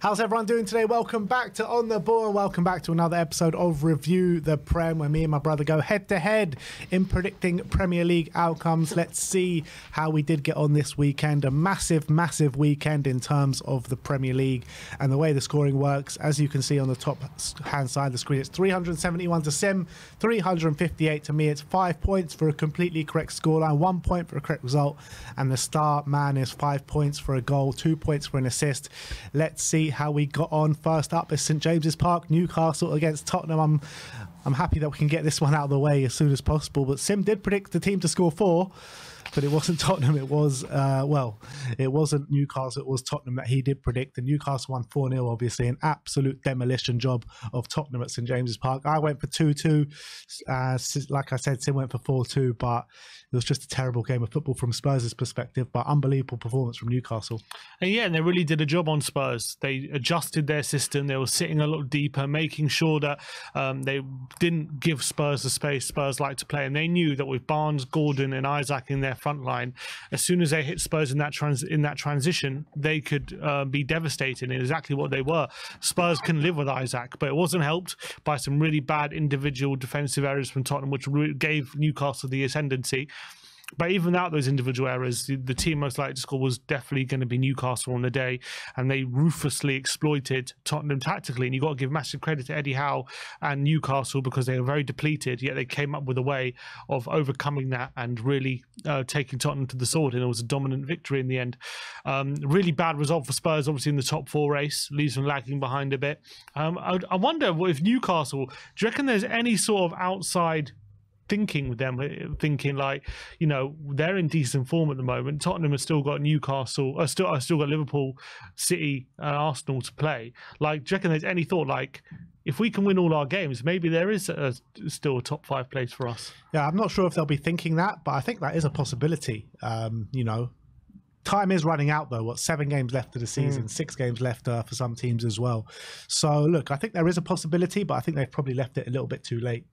How's everyone doing today? Welcome back to On the Ball welcome back to another episode of Review the Prem, where me and my brother go head to head in predicting Premier League outcomes. Let's see how we did get on this weekend. A massive, massive weekend in terms of the Premier League and the way the scoring works. As you can see on the top hand side of the screen, it's 371 to Sim, 358 to me. It's five points for a completely correct scoreline, one point for a correct result, and the star man is five points for a goal, two points for an assist. Let's see how we got on. First up is St James's Park, Newcastle against Tottenham. I'm I'm happy that we can get this one out of the way as soon as possible. But Sim did predict the team to score four but it wasn't Tottenham. It was uh, well, it wasn't Newcastle. It was Tottenham that he did predict. The Newcastle won four 0 Obviously, an absolute demolition job of Tottenham at St James's Park. I went for two two. Uh, like I said, Sim went for four two, but it was just a terrible game of football from Spurs' perspective. But unbelievable performance from Newcastle. And yeah, and they really did a job on Spurs. They adjusted their system. They were sitting a lot deeper, making sure that um, they didn't give Spurs the space Spurs like to play, and they knew that with Barnes, Gordon, and Isak in their front line, as soon as they hit Spurs in that trans in that transition, they could uh, be devastating. And exactly what they were. Spurs can live with Isak, but it wasn't helped by some really bad individual defensive errors from Tottenham, which gave Newcastle the ascendancy. But even without those individual errors, the, the, team most likely to score was definitely going to be Newcastle on the day, and they ruthlessly exploited Tottenham tactically. And you've got to give massive credit to Eddie Howe and Newcastle because they were very depleted, yet they came up with a way of overcoming that and really uh, taking Tottenham to the sword. And it was a dominant victory in the end. Um, really bad result for Spurs, obviously in the top four race, leaves them lagging behind a bit. Um, I, I wonder if Newcastle. Do you reckon there's any sort of outside thinking with them, uh, thinking like, you know, they're in decent form at the moment. Tottenham have still got Newcastle, uh, still, I still got Liverpool, City, and Arsenal to play. Like, do you reckon there's any thought like, if we can win all our games, maybe there is a, still a top five place for us. Yeah, I'm not sure if they'll be thinking that, but I think that is a possibility. Um, you know, time is running out though. What seven games left of the season, mm. six games left uh, for some teams as well. So look, I think there is a possibility, but I think they've probably left it a little bit too late.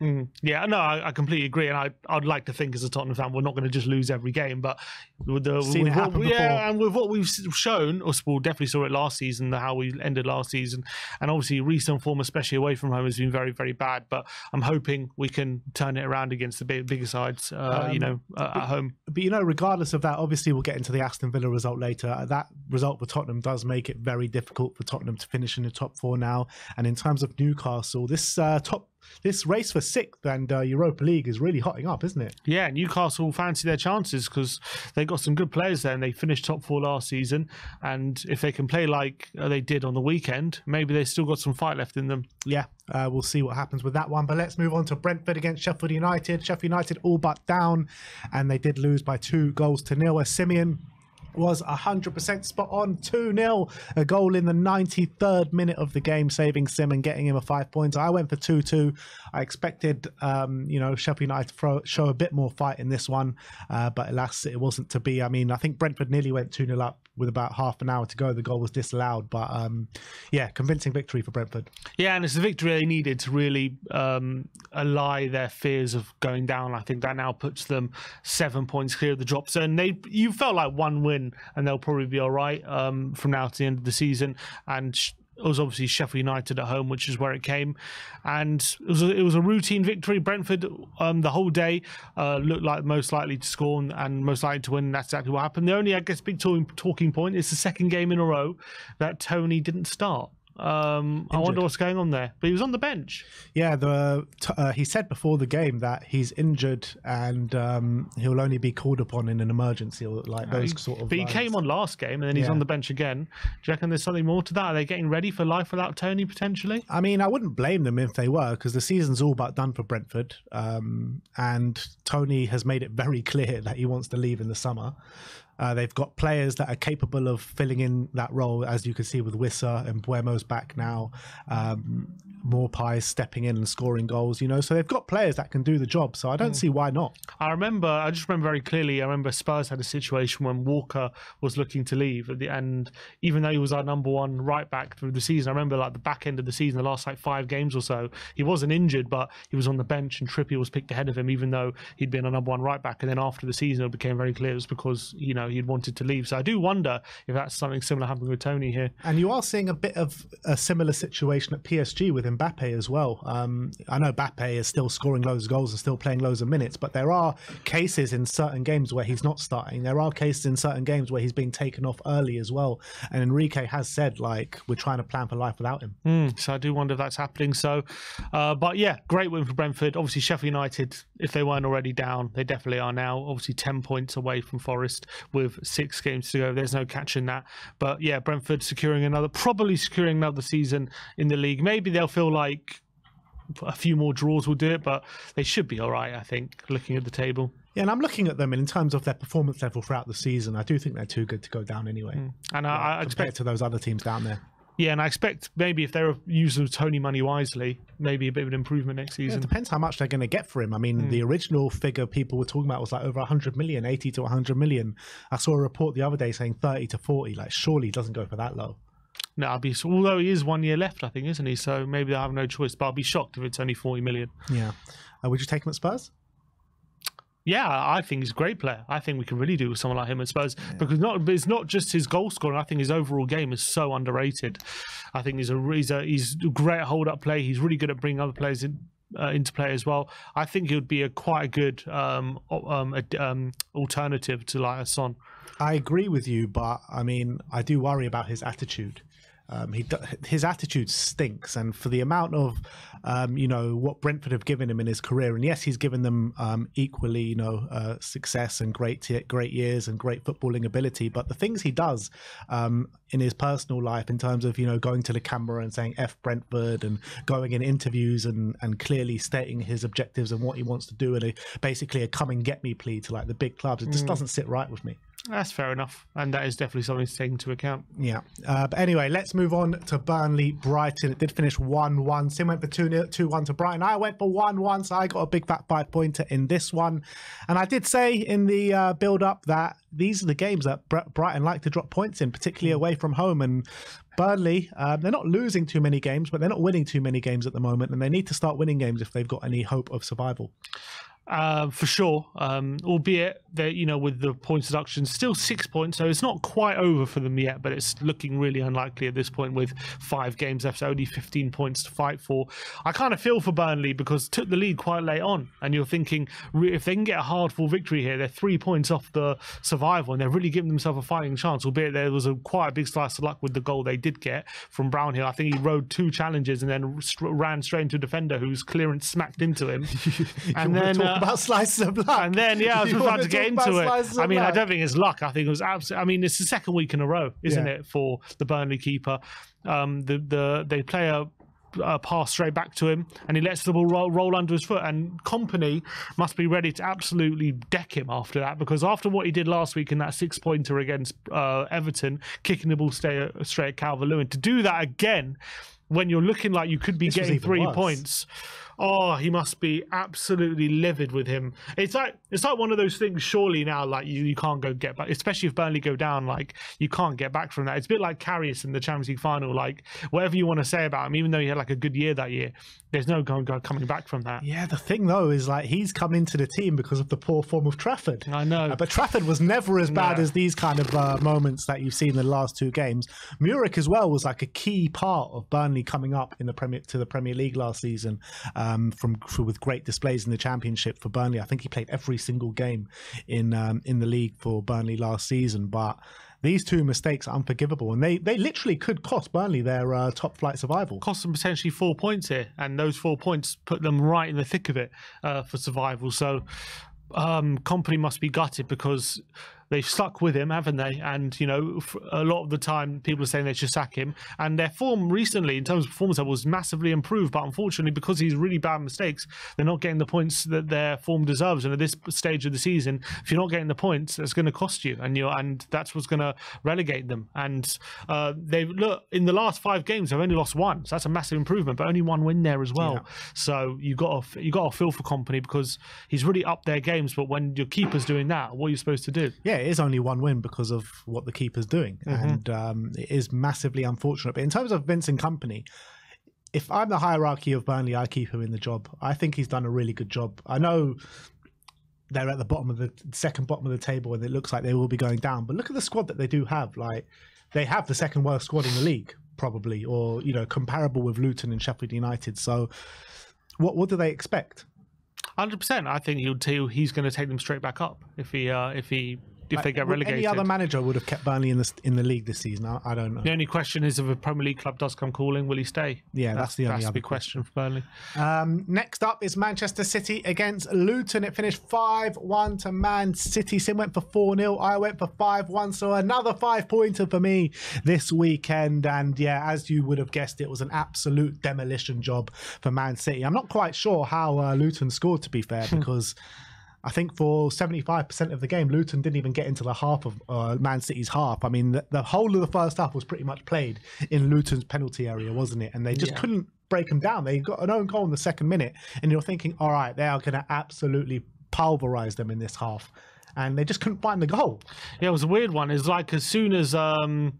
Mm, yeah, no, I, I, completely agree, and I I'd like to think as a Tottenham fan we're not going to just lose every game, but with the Seen with what, yeah, and with what we've shown, us we definitely saw it last season, how we ended last season, and obviously recent form, especially away from home, has been very very bad. But I'm hoping we can turn it around against the big, bigger sides, uh, um, you know, uh, but, at home. But you know, regardless of that, obviously we'll get into the Aston Villa result later. Uh, that result for Tottenham does make it very difficult for Tottenham to finish in the top four now, and in terms of Newcastle, this uh, top this race for sixth and uh, Europa League is really hotting up, isn't it? Yeah, Newcastle fancy their chances because they got some good players there and they finished top four last season. And if they can play like uh, they did on the weekend, maybe they still got some fight left in them. Yeah, uh, we'll see what happens with that one. But let's move on to Brentford against Sheffield United. Sheffield United all but down, and they did lose by two goals to nil. As Simeon was 100% spot on 2 0. A goal in the 93rd minute of the game, saving Sim and getting him a five points. I went for 2 2. I expected, um, you know, Sheffield United to show a bit more fight in this one, uh, but alas, it wasn't to be. I mean, I think Brentford nearly went 2 0 up with about half an hour to go. The goal was disallowed, but um, yeah, convincing victory for Brentford. Yeah, and it's the victory they needed to really um, allay their fears of going down. I think that now puts them seven points clear of the drop zone. They, you felt like one win and they'll probably be all right um, from now to the end of the season. And it was obviously Sheffield United at home, which is where it came, and it was a, it was a routine victory. Brentford um, the whole day uh, looked like most likely to score and most likely to win. That's exactly what happened. The only I guess big talking point is the second game in a row that Toney didn't start. Um, I wonder what's going on there. But he was on the bench. Yeah, the uh, he said before the game that he's injured and um, he'll only be called upon in an emergency or like those sort of. But he came on last game and then he's yeah. on the bench again. Do you reckon there's something more to that? Are they getting ready for life without Toney potentially? I mean, I wouldn't blame them if they were because the season's all but done for Brentford, um, and Toney has made it very clear that he wants to leave in the summer. Uh, they've got players that are capable of filling in that role, as you can see with Wissa and Mbeumo's back now. Um, Maupay stepping in and scoring goals, you know. So they've got players that can do the job. So I don't hmm. see why not. I remember, I just remember very clearly. I remember Spurs had a situation when Walker was looking to leave at the end, even though he was our number one right back through the season. I remember like the back end of the season, the last like five games or so, he wasn't injured, but he was on the bench and Trippier was picked ahead of him, even though he'd been a number one right back. And then after the season, it became very clear it was because you know he'd wanted to leave. So I do wonder if that's something similar happening with Toney here. And you are seeing a bit of a similar situation at PSG with Mbappe as well. Um, I know Mbappe is still scoring loads of goals and still playing loads of minutes, but there are cases in certain games where he's not starting. There are cases in certain games where he's being taken off early as well. And Enrique has said, like, we're trying to plan for life without him. Mm, so I do wonder if that's happening. So, uh, but yeah, great win for Brentford. Obviously, Sheffield United, if they weren't already down, they definitely are now. Obviously, 10 points away from Forest with six games to go. There's no catching that. But yeah, Brentford securing another, probably securing another season in the league. Maybe they'll feel like a few more draws will do it, but they should be all right, I think, looking at the table. Yeah, and I'm looking at them, and in terms of their performance level throughout the season, I do think they're too good to go down anyway. Mm. And I, I compared expect, to those other teams down there. yeah, and I expect maybe if they're using Toney money wisely, maybe a bit of an improvement next Yeah, it season. depends how much they're going to get for him. I mean, Hmm. the original figure people were talking about was like over 100 million, 80 to 100 million. I saw a report the other day saying 30 to 40. Like, surely he doesn't go for that low. No, I'll be although he is one year left, I think, isn't he? So maybe i'll have no choice. But I'll be shocked if it's only forty million. Yeah. Uh, would you take him at Spurs? Yeah, I think he's a great player. I think we can really do with someone like him at Spurs because not it's not just his goal scoring. I think his overall game is so underrated. I think he's a he's a he's a great hold up play. He's really good at bringing other players in. Uh, into play as well. I think he would be a quite a good um, um, a, um, alternative to like a Son. I agree with you, but I mean, I do worry about his attitude. Um, he his attitude stinks, and for the amount of um, you know what Brentford have given him in his career, and yes, he's given them um, equally you know uh, success and great t- great years and great footballing ability, but the things he does um, in his personal life, in terms of you know going to the camera and saying "f Brentford" and going in interviews and and clearly stating his objectives and what he wants to do, and a, basically a "come and get me" plea to like the big clubs, it just doesn't sit right with me. That's fair enough, and that is definitely something to take into account. Yeah. Uh, but anyway, let's move on to Burnley Brighton. It did finish 1 1. Sim went for 2 2 1 to Brighton. I went for 1 1, so I got a big fat five pointer in this one. And I did say in the uh, build up that these are the games that Br- Brighton like to drop points in, particularly away from home. And Burnley, um, they're not losing too many games, but they're not winning too many games at the moment. And they need to start winning games if they've got any hope of survival. Uh, for sure. Um, albeit that you know with the points deduction, still six points, so it's not quite over for them yet. But it's looking really unlikely at this point with five games left, so only fifteen points to fight for. I kind of feel for Burnley because took the lead quite late on, and you're thinking if they can get a hard fought victory here, they're three points off the survival, and they're really giving themselves a fighting chance. Albeit there was a quite a big slice of luck with the goal they did get from Brownhill. I think he rode two challenges and then ran straight into a defender whose clearance smacked into him, and then. uh, about slices of luck. and then, yeah, I was You about wanna get into it. I mean, I don't think it's luck. I think it was absolutely. I mean, it's the second week in a row, isn't Yeah. it, for the Burnley keeper? Um, the the they play a. pass straight back to him, and he lets the ball roll, roll under his foot. And Kompany must be ready to absolutely deck him after that, because after what he did last week in that six pointer against uh, Everton, kicking the ball straight, straight at Calvert Lewin, to do that again when you're looking like you could be was getting three worse. points. Oh, he must be absolutely livid with him. It's like it's like one of those things. Surely now, like you, you can't go get back, especially if Burnley go down. Like you can't get back from that. It's a bit like Karius in the Champions League final. Like whatever you want to say about him, even though he had like a good year that year, there's no coming back from that. Yeah, the thing though is like he's come into the team because of the poor form of Trafford. I know. Uh, but Trafford was never as bad No. as these kind of uh, moments that you've seen in the last two games. Muric as well was like a key part of Burnley coming up in the Premier to the Premier League last season um, from with great displays in the Championship for Burnley. I think he played every single game in um, in the league for Burnley last season, but. These two mistakes are unforgivable, and they, they literally could cost Burnley their uh, top flight survival. cost them potentially four points here, and those four points put them right in the thick of it uh, for survival. So, um, Kompany must be gutted because they've stuck with him, haven't they? And you know, a lot of the time, people are saying they should sack him, and their form recently, in terms of performance, was massively improved. But unfortunately, because he's really bad mistakes, they're not getting the points that their form deserves. And at this stage of the season, if you're not getting the points, it's going to cost you, and you and that's what's going to relegate them. And uh, they look in the last five games, they've only lost one, so that's a massive improvement, but only one win there as well. Yeah. So you got to you got to feel for Kompany because he's really up their games. But when your keeper's doing that, what are you supposed to do? Yeah, it is only one win because of what the keeper's doing, mm-hmm. and um, it is massively unfortunate. But in terms of Vincent Kompany, if I'm the hierarchy of Burnley, I keep him in the job. I think he's done a really good job. I know they're at the bottom of the second bottom of the table and it looks like they will be going down. But look at the squad that they do have. Like they have the second worst squad in the league, probably, or you know, comparable with Luton and Sheffield United. So what what do they expect? Hundred percent. I think he'll he's going to take them straight back up if he uh, if he if they get relegated. Any other manager would have kept Burnley in the in the league this season. I, I don't know. The only question is if a Premier League club does come calling, will he stay? Yeah, that's, that's the only that's other big question for Burnley. Um, next up is Manchester City against Luton. It finished five one to Man City. Sim went for four 0 I went for five one. So another five pointer for me this weekend. And yeah, as you would have guessed, it was an absolute demolition job for Man City. I'm not quite sure how uh, Luton scored, to be fair, because. I think for 75% of the game, Luton didn't even get into the half of uh, Man City's half. I mean, the, the, whole of the first half was pretty much played in Luton's penalty area, wasn't it? And they just yeah. couldn't break them down. They got an own goal in the second minute, and you're thinking, all right, they are going to absolutely pulverize them in this half. And they just couldn't find the goal. Yeah, it was a weird one. It's like as soon as um,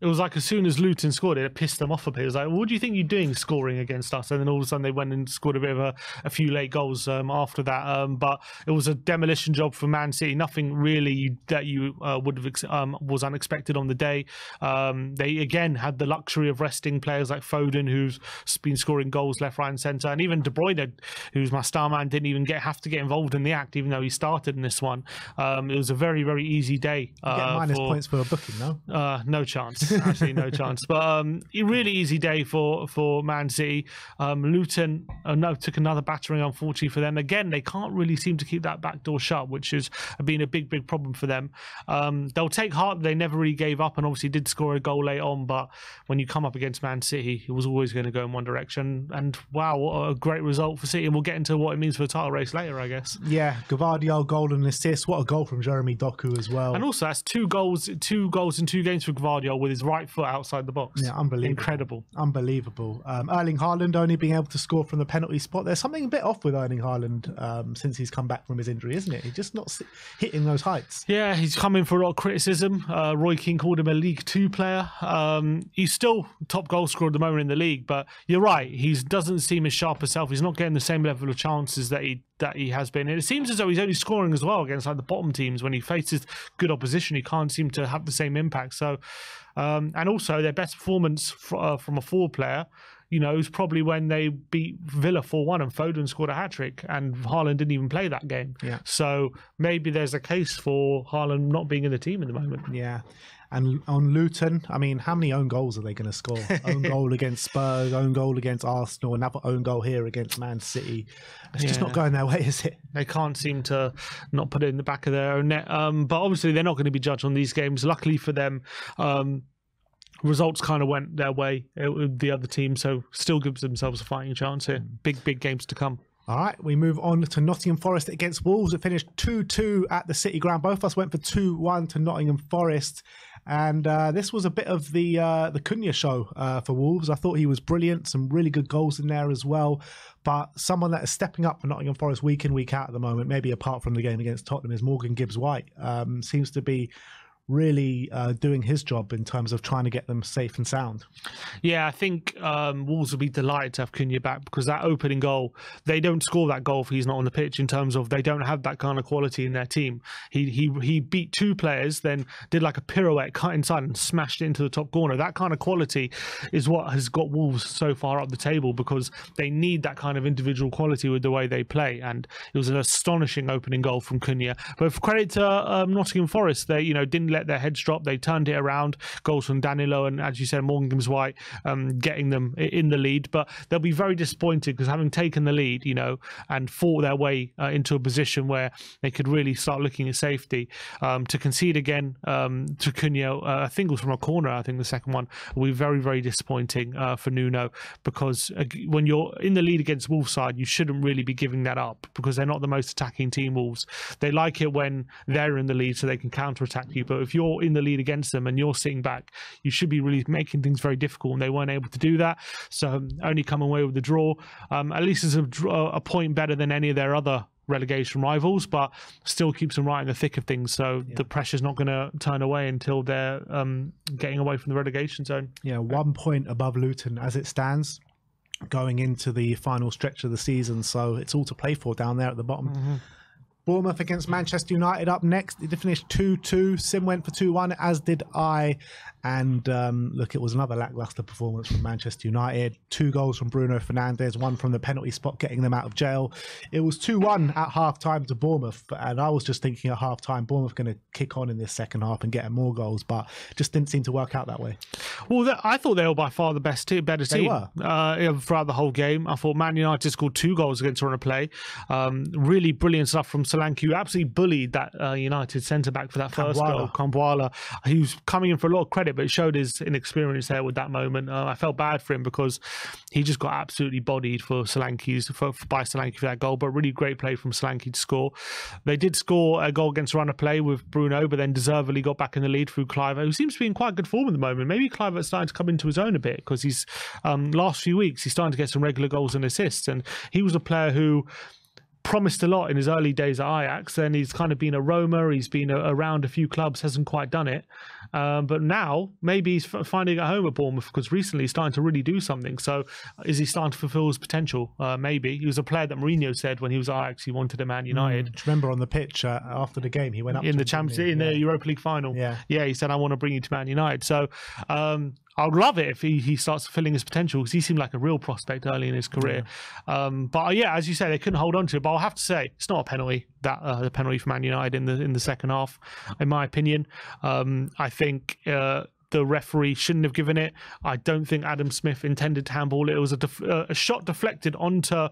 it was like as soon as Luton scored it, it pissed them off a bit. It was like, what do you think you're doing scoring against us? And then all of a sudden they went and scored a bit of a, a few late goals um, after that. Um, but it was a demolition job for Man City. Nothing really that you uh, would have um, was unexpected on the day. Um, they again had the luxury of resting players like Foden, who's been scoring goals left, right, and centre, and even De Bruyne, who's my star man, didn't even get have to get involved in the act, even though he started in this one. Um, it was a very very easy day. Uh, get minus for, points for a booking, no? Uh, no chance. Absolutely no chance. But um, a really easy day for for Man City. Um, Luton uh, no, took another battering, unfortunately for them. Again, they can't really seem to keep that back door shut, which has been a big, big problem for them. Um, they'll take heart. They never really gave up, and obviously did score a goal late on. But when you come up against Man City, it was always going to go in one direction. And wow, what a great result for City. And we'll get into what it means for the title race later, I guess. Yeah, Gvardiol goal and assist. What a goal from Jeremy Doku as well. And also, that's two goals, two goals in two games for Gvardiol with his right foot outside the box. Yeah, unbelievable. Incredible. Unbelievable. Um, Erling Haaland only being able to score from the penalty spot. There's something a bit off with Erling Haaland um, since he's come back from his injury, isn't it? He's just not hitting those heights. Yeah, he's coming for a lot of criticism. Uh, Roy Keane called him a League Two player. Um, he's still top goal scorer at the moment in the league, but you're right. He doesn't seem as sharp as self. He's not getting the same level of chances that he that he has been. And it seems as though he's only scoring as well against like the bottom teams when he faces good opposition. He can't seem to have the same impact. So, um, and also their best performance fr- uh, from a forward player. You know, is probably when they beat Villa 4 1 and Foden scored a hat trick and Haaland didn't even play that game. Yeah. So maybe there's a case for Haaland not being in the team at the moment. Yeah. And on Luton, I mean, how many own goals are they going to score? own goal against Spurs, own goal against Arsenal, another own goal here against Man City. It's yeah. just not going their way, is it? They can't seem to not put it in the back of their own net. Um, but obviously, they're not going to be judged on these games. Luckily for them, um, results kind of went their way uh, with the other team, so still gives themselves a fighting chance here. Big, big games to come. All right, we move on to Nottingham Forest against Wolves. It finished 2 2 at the City Ground. Both of us went for 2 1 to Nottingham Forest. And uh, this was a bit of the uh, the Cunha show uh, for Wolves. I thought he was brilliant, some really good goals in there as well. But someone that is stepping up for Nottingham Forest week in week out at the moment, maybe apart from the game against Tottenham, is Morgan Gibbs White. Um, seems to be really uh, doing his job in terms of trying to get them safe and sound. Yeah, I think um, Wolves will be delighted to have Cunha back because that opening goal, they don't score that goal if he's not on the pitch in terms of they don't have that kind of quality in their team. He he he beat two players, then did like a pirouette, cut inside and smashed it into the top corner. That kind of quality is what has got Wolves so far up the table because they need that kind of individual quality with the way they play. And it was an astonishing opening goal from Cunha. But credit to um, Nottingham Forest, they you know didn't let their heads drop. They turned it around. Goals from Danilo and, as you said, Morgan Gibbs White um, getting them in the lead. But they'll be very disappointed because having taken the lead, you know, and fought their way uh, into a position where they could really start looking at safety, um, to concede again um, to Cunha, uh, I think it was from a corner, I think the second one, will be very, very disappointing uh, for Nuno because uh, when you're in the lead against Wolves side, you shouldn't really be giving that up because they're not the most attacking team, Wolves. They like it when they're in the lead so they can counter attack you. But if you're in the lead against them and you're sitting back, you should be really making things very difficult. And they weren't able to do that. So um, only come away with the draw. Um, at least it's a, a point better than any of their other relegation rivals, but still keeps them right in the thick of things. So yeah. the pressure's not going to turn away until they're um, getting away from the relegation zone. Yeah, one point above Luton as it stands going into the final stretch of the season. So it's all to play for down there at the bottom. Mm-hmm. Bournemouth against Manchester United up next. They finished 2 2. Sim went for 2 1, as did I. And um, look, it was another lackluster performance from Manchester United. Two goals from Bruno Fernandes, one from the penalty spot, getting them out of jail. It was 2 1 at half time to Bournemouth. And I was just thinking at half time, Bournemouth going to kick on in this second half and get more goals, but just didn't seem to work out that way. Well, I thought they were by far the best team, better team uh, throughout the whole game. I thought Man United scored two goals against Run Play. Um, really brilliant stuff from Solanke, who absolutely bullied that uh, United centre back for that first goal, Kambwala. He was coming in for a lot of credit, but it showed his inexperience there with that moment. Uh, I felt bad for him because he just got absolutely bodied for Solanke's for, for, by Solanke for that goal. But really great play from Solanke to score. They did score a goal against Run Play with Bruno, but then deservedly got back in the lead through Kluivert, who seems to be in quite good form at the moment. Maybe Kluivert's starting to come into his own a bit because he's um, last few weeks he's starting to get some regular goals and assists, and he was a player who promised a lot in his early days at Ajax. Then he's kind of been a roamer. He's been a, around a few clubs, hasn't quite done it. Um, but now maybe he's finding a home at Bournemouth because recently he's starting to really do something. So is he starting to fulfil his potential? Uh, maybe he was a player that Mourinho said when he was at Ajax he wanted a Man United. Mm, remember on the pitch uh, after the game he went up in the Champions in yeah. the Europa League final. Yeah, yeah, he said I want to bring you to Man United. So um, I would love it if he, he starts fulfilling his potential because he seemed like a real prospect early in his career. Yeah. Um, but uh, yeah, as you say, they couldn't hold on to it. But I'll have to say, it's not a penalty that uh, the penalty for Man United in the in the second half, in my opinion. Um, I think. Uh, the referee shouldn't have given it. I don't think Adam Smith intended to handball it. It was a, def- uh, a shot deflected onto uh,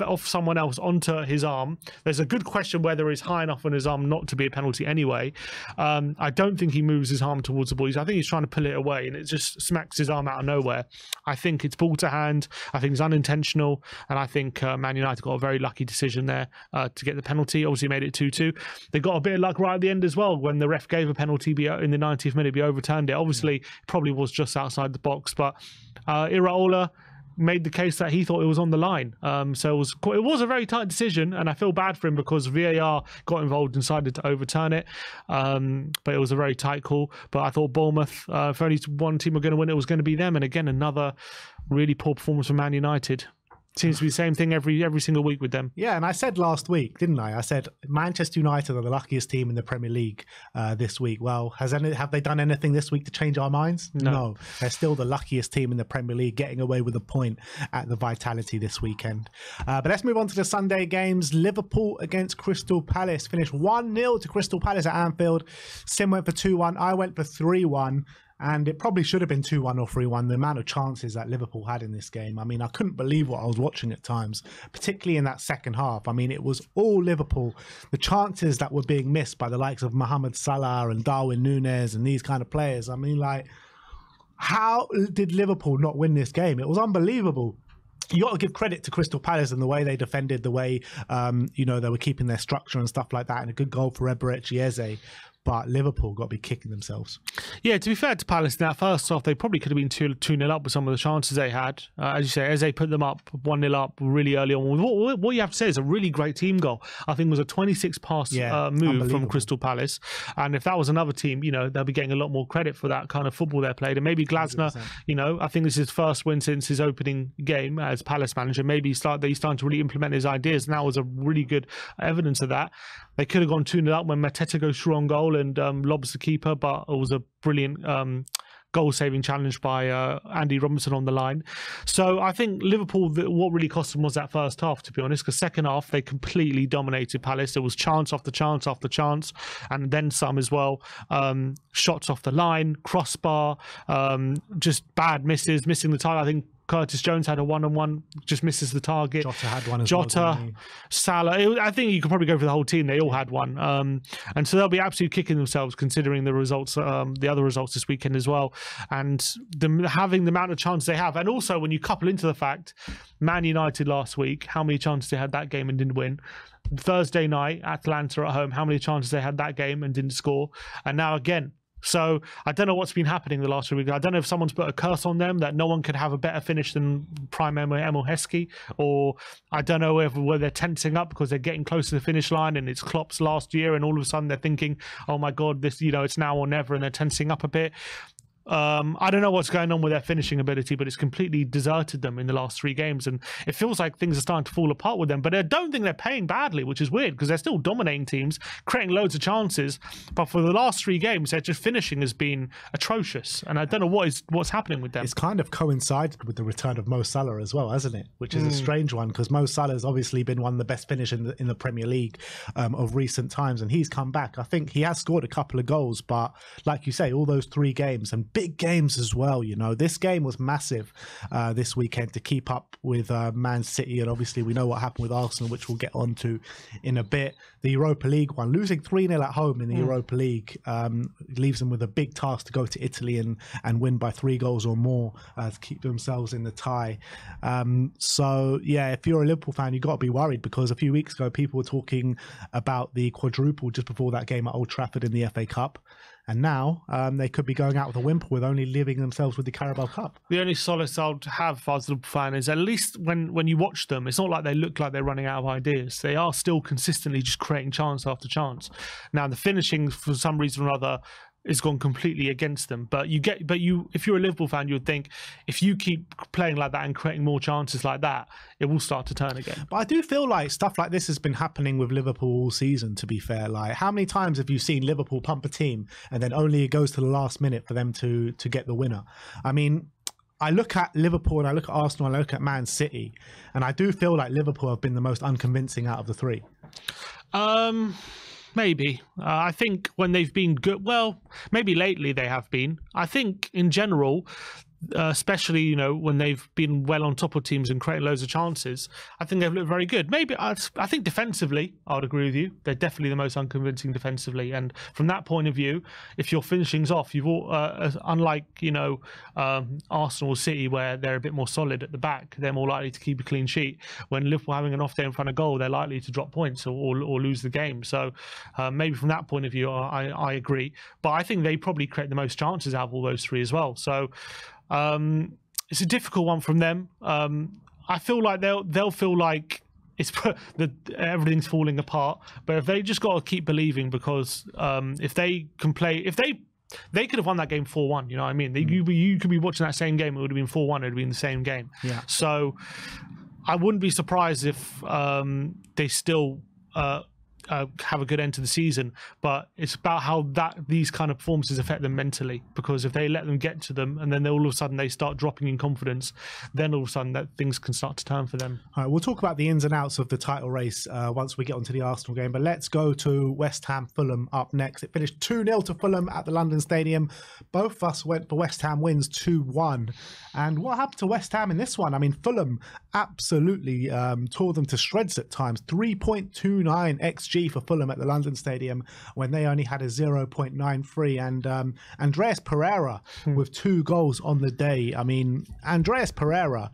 off someone else onto his arm. There's a good question whether it's high enough on his arm not to be a penalty anyway. Um, I don't think he moves his arm towards the ball. I think he's trying to pull it away and it just smacks his arm out of nowhere. I think it's ball to hand. I think it's unintentional. And I think uh, Man United got a very lucky decision there uh, to get the penalty. Obviously made it 2 2. They got a bit of luck right at the end as well when the ref gave a penalty in the 90th minute, be overturned it. Obviously, obviously probably was just outside the box, but uh, Iraola made the case that he thought it was on the line. Um, so it was it was a very tight decision, and I feel bad for him because VAR got involved and decided to overturn it. Um, but it was a very tight call. But I thought Bournemouth, uh, if only one team were going to win, it was going to be them. And again, another really poor performance from Man United. Seems to be the same thing every every single week with them. Yeah, and I said last week, didn't I? I said Manchester United are the luckiest team in the Premier League uh, this week. Well, has any have they done anything this week to change our minds? No. no. They're still the luckiest team in the Premier League, getting away with a point at the Vitality this weekend. Uh, but let's move on to the Sunday games. Liverpool against Crystal Palace finished one 0 to Crystal Palace at Anfield. Sim went for two one. I went for three one and it probably should have been 2 1 or 3 1. The amount of chances that Liverpool had in this game. I mean, I couldn't believe what I was watching at times, particularly in that second half. I mean, it was all Liverpool. The chances that were being missed by the likes of Mohamed Salah and Darwin Nunez and these kind of players. I mean, like, how did Liverpool not win this game? It was unbelievable you got to give credit to Crystal Palace and the way they defended, the way um, you know they were keeping their structure and stuff like that, and a good goal for Eberechi Eze but Liverpool got to be kicking themselves. Yeah, to be fair to Palace, that first off, they probably could have been 2 2 nil up with some of the chances they had. Uh, as you say, as they put them up 1 0 up really early on. What, what, you have to say is a really great team goal. I think it was a 26 pass yeah, uh, move from Crystal Palace. And if that was another team, you know, they'll be getting a lot more credit for that kind of football they played. And maybe Glasner, 100%. you know, I think this is his first win since his opening game as Palace manager. Maybe he start, he's starting to really implement his ideas. And that was a really good evidence of that. They could have gone 2 0 up when Mateta goes through on goal and um, lobs the keeper, but it was a brilliant um, goal saving challenge by uh, Andy Robinson on the line. So I think Liverpool, what really cost them was that first half, to be honest, because second half they completely dominated Palace. There was chance after chance after chance, and then some as well. Um, shots off the line, crossbar, um, just bad misses, missing the target. I think Curtis Jones had a one-on-one, just misses the target. Jota had one as Jota, well. Salah. It, I think you could probably go for the whole team. They all had one, um, and so they'll be absolutely kicking themselves considering the results, um, the other results this weekend as well, and the, having the amount of chances they have, and also when you couple into the fact, Man United last week, how many chances they had that game and didn't win. Thursday night, Atalanta at home, how many chances they had that game and didn't score, and now again so I don't know what's been happening the last few weeks. I don't know if someone's put a curse on them that no one could have a better finish than Prime Emile, Emile Heskey, or I don't know if where they're tensing up because they're getting close to the finish line and it's Klopp's last year, and all of a sudden they're thinking, "Oh my God, this you know it's now or never," and they're tensing up a bit. Um, I don't know what's going on with their finishing ability, but it's completely deserted them in the last three games, and it feels like things are starting to fall apart with them. But I don't think they're paying badly, which is weird because they're still dominating teams, creating loads of chances. But for the last three games, their just finishing has been atrocious, and I don't know what is what's happening with them. It's kind of coincided with the return of Mo Salah as well, hasn't it? Which is mm. a strange one because Mo Salah has obviously been one of the best finishers in the, in the Premier League um, of recent times, and he's come back. I think he has scored a couple of goals, but like you say, all those three games and big games as well. You know, this game was massive uh, this weekend to keep up with uh, Man City, and obviously we know what happened with Arsenal, which we'll get on to in a bit. The Europa League one, losing 3 0 at home in the mm. Europa League, um, leaves them with a big task to go to Italy and, and win by three goals or more uh, to keep themselves in the tie. Um, so, yeah, if you're a Liverpool fan, you've got to be worried because a few weeks ago, people were talking about the quadruple just before that game at Old Trafford in the FA Cup. And now um, they could be going out with a whimper with only leaving themselves with the Carabao Cup. The only solace I'll have as a Liverpool fan is at least when, when you watch them, it's not like they look like they're running out of ideas. They are still consistently just creating chance after chance. Now, the finishing, for some reason or other, has gone completely against them. But you get, but you, if you're a Liverpool fan, you would think if you keep playing like that and creating more chances like that, it will start to turn again. But I do feel like stuff like this has been happening with Liverpool all season. To be fair, like how many times have you seen Liverpool pump a team and then only it goes to the last minute for them to to get the winner? I mean, I look at Liverpool and I look at Arsenal and I look at Man City, and I do feel like Liverpool have been the most unconvincing out of the three. Um, maybe. Uh, I think when they've been good, well, maybe lately they have been. I think in general, uh, especially you know when they've been well on top of teams and creating loads of chances. I think they've looked very good. Maybe I, I think defensively, I would agree with you. They're definitely the most unconvincing defensively, and from that point of view, if your finishing's off, you've all, uh, unlike you know um, Arsenal, City, where they're a bit more solid at the back, they're more likely to keep a clean sheet. When Liverpool having an off day in front of goal, they're likely to drop points or, or, or lose the game. So uh, maybe from that point of view, I, I agree. But I think they probably create the most chances out of all those three as well. So um, it's a difficult one from them. Um, I feel like they'll they'll feel like it's the everything's falling apart. But if they just got to keep believing, because um, if they can play, if they they could have won that game four one. You know what I mean? They, mm. you you could be watching that same game. It would have been four one. It would have been the same game. Yeah. So I wouldn't be surprised if um, they still. Uh, uh, have a good end to the season, but it's about how that these kind of performances affect them mentally. Because if they let them get to them, and then all of a sudden they start dropping in confidence, then all of a sudden that things can start to turn for them. All right, we'll talk about the ins and outs of the title race uh, once we get onto the Arsenal game. But let's go to West Ham Fulham up next. It finished two 0 to Fulham at the London Stadium. Both of us went for West Ham wins two one. And what happened to West Ham in this one? I mean, Fulham absolutely um, tore them to shreds at times. Three point two nine xg for Fulham at the London Stadium when they only had a 0.93. And um, Andreas Pereira hmm. with two goals on the day. I mean, Andreas Pereira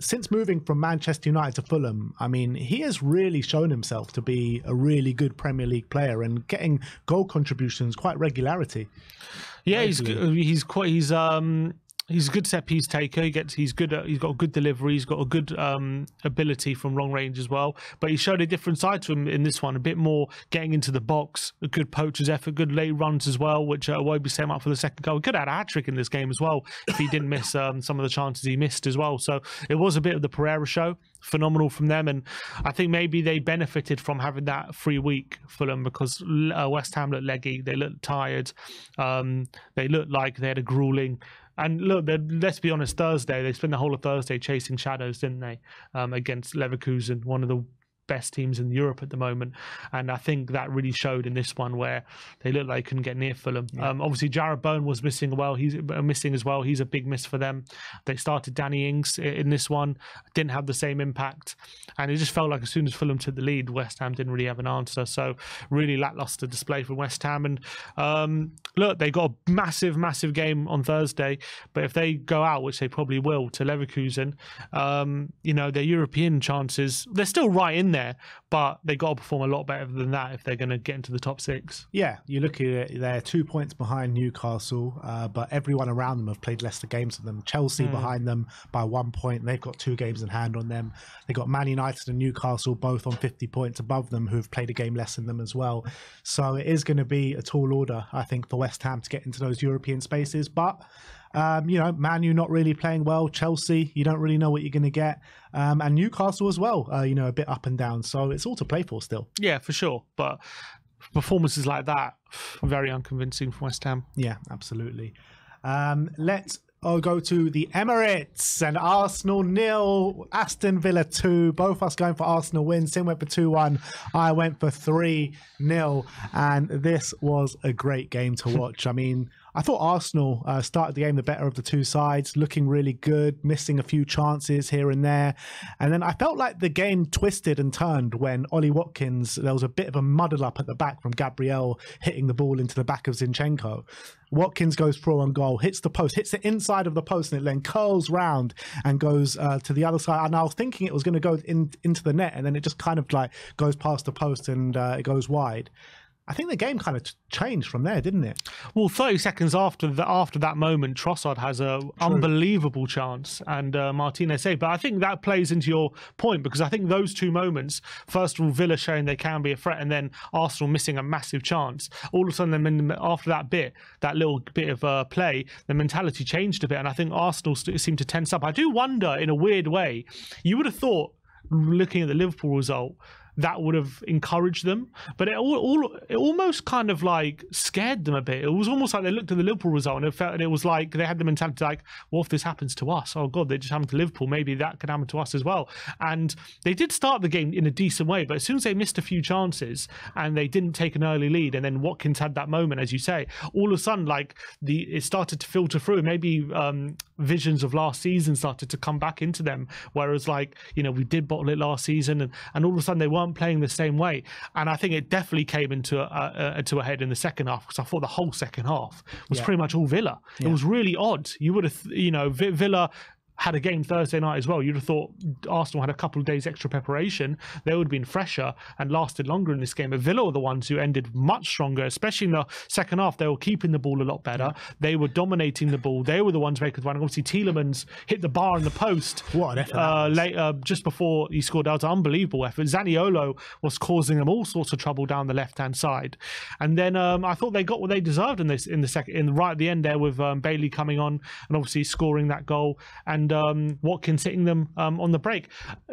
since moving from Manchester United to Fulham, I mean, he has really shown himself to be a really good Premier League player and getting goal contributions quite regularity. Yeah, he's he's quite he's um he's a good set piece taker. He gets he's good. At, he's got a good delivery. He's got a good um, ability from long range as well. But he showed a different side to him in this one. A bit more getting into the box. A good poacher's effort. Good late runs as well, which uh, Wobie set up for the second goal. Could have had a hat trick in this game as well if he didn't miss um, some of the chances he missed as well. So it was a bit of the Pereira show. Phenomenal from them, and I think maybe they benefited from having that free week Fulham because uh, West Ham looked leggy. They looked tired. Um, they looked like they had a grueling and look, let's be honest. Thursday, they spent the whole of Thursday chasing shadows, didn't they? Um, against Leverkusen, one of the best teams in Europe at the moment. And I think that really showed in this one where they looked like they couldn't get near Fulham. Yeah. Um, obviously, Jarrod Bowen was missing well. He's uh, missing as well. He's a big miss for them. They started Danny Ings in this one, didn't have the same impact. And it just felt like as soon as Fulham took the lead, West Ham didn't really have an answer. So really lackluster display from West Ham. And um, look, they got a massive, massive game on Thursday. But if they go out, which they probably will, to Leverkusen, um, you know, their European chances, they're still right in there there, but they got to perform a lot better than that if they're going to get into the top six. Yeah, you look at it, they're two points behind Newcastle, uh, but everyone around them have played Leicester games than them. Chelsea mm. behind them by one point. They've got two games in hand on them. They've got Man United and Newcastle both on 50 points above them, who've played a game less than them as well. So it is going to be a tall order, I think, for West Ham to get into those European spaces. But um, you know, Man U not really playing well. Chelsea, you don't really know what you're going to get. Um, and Newcastle as well, uh, you know, a bit up and down. So it's all to play for still. Yeah, for sure. But performances like that, very unconvincing from West Ham. Yeah, absolutely. Um, let's I'll go to the Emirates and Arsenal nil, Aston Villa two. Both us going for Arsenal wins. Sim went for two one. I went for three nil, and this was a great game to watch. I mean, I thought Arsenal uh, started the game the better of the two sides, looking really good, missing a few chances here and there. And then I felt like the game twisted and turned when Ollie Watkins, there was a bit of a muddle up at the back from Gabriel hitting the ball into the back of Zinchenko. Watkins goes through on goal, hits the post, hits the inside of the post, and it then curls round and goes uh, to the other side. And I was thinking it was going to go in, into the net, and then it just kind of like goes past the post and uh, it goes wide. I think the game kind of changed from there, didn't it? Well, 30 seconds after the, after that moment, Trossard has a True. unbelievable chance and uh, Martinez saved. But I think that plays into your point because I think those two moments, first of all, Villa showing they can be a threat and then Arsenal missing a massive chance. All of a sudden, then after that bit, that little bit of uh, play, the mentality changed a bit. And I think Arsenal seemed to tense up. I do wonder, in a weird way, you would have thought, looking at the Liverpool result, that would have encouraged them. But it all, all it almost kind of like scared them a bit. It was almost like they looked at the Liverpool result and it felt and it was like they had the mentality like, what if this happens to us? Oh God, they just happened to Liverpool. Maybe that could happen to us as well. And they did start the game in a decent way, but as soon as they missed a few chances and they didn't take an early lead, and then Watkins had that moment, as you say, all of a sudden like the it started to filter through. Maybe um, visions of last season started to come back into them. Whereas like you know we did bottle it last season, and and all of a sudden they weren't playing the same way. And I think it definitely came into a, a, to a head in the second half because I thought the whole second half was yeah. pretty much all Villa. Yeah. It was really odd. You would have, you know, Villa had a game Thursday night as well. You'd have thought Arsenal had a couple of days extra preparation. They would have been fresher and lasted longer in this game. But Villa were the ones who ended much stronger, especially in the second half. They were keeping the ball a lot better. They were dominating the ball. They were the ones making the one. Obviously, Tielemans hit the bar in the post. What an effort! Uh, late, uh, just before he scored, that was an unbelievable effort. Zaniolo was causing them all sorts of trouble down the left hand side, and then um, I thought they got what they deserved in this in the second, in right at the end there with um, Bailey coming on and obviously scoring that goal and and um, Watkins hitting them um, on the break.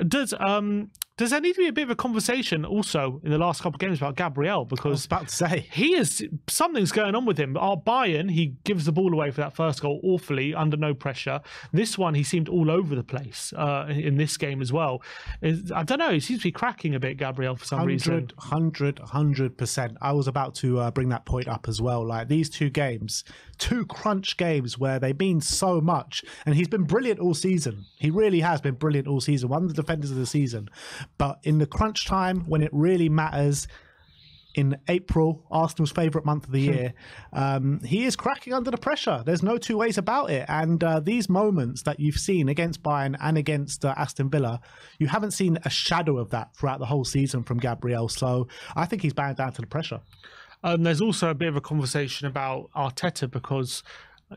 Does um, does there need to be a bit of a conversation also in the last couple of games about Gabriel? Because about to say he is something's going on with him. Our Bayern, he gives the ball away for that first goal awfully under no pressure. This one, he seemed all over the place uh, in this game as well. I don't know. He seems to be cracking a bit, Gabriel, for some 100, reason. Hundred, hundred percent. I was about to uh, bring that point up as well. Like these two games, two crunch games where they mean so much, and he's been brilliant all season. He really has been brilliant all season. One of the defenders of the season. But in the crunch time, when it really matters, in April, Arsenal's favourite month of the hmm. year, um, he is cracking under the pressure. There's no two ways about it. And uh, these moments that you've seen against Bayern and against uh, Aston Villa, you haven't seen a shadow of that throughout the whole season from Gabriel. So I think he's bowing down to the pressure. Um, there's also a bit of a conversation about Arteta because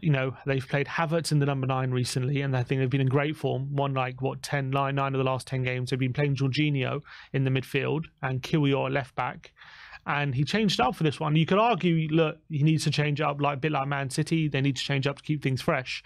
you know, they've played Havertz in the number nine recently, and I think they've been in great form. Won like what 10, nine, of the last ten games. They've been playing Jorginho in the midfield and Kiwior left back and he changed up for this one. You could argue, look, he needs to change up, like a bit like Man City. They need to change up to keep things fresh,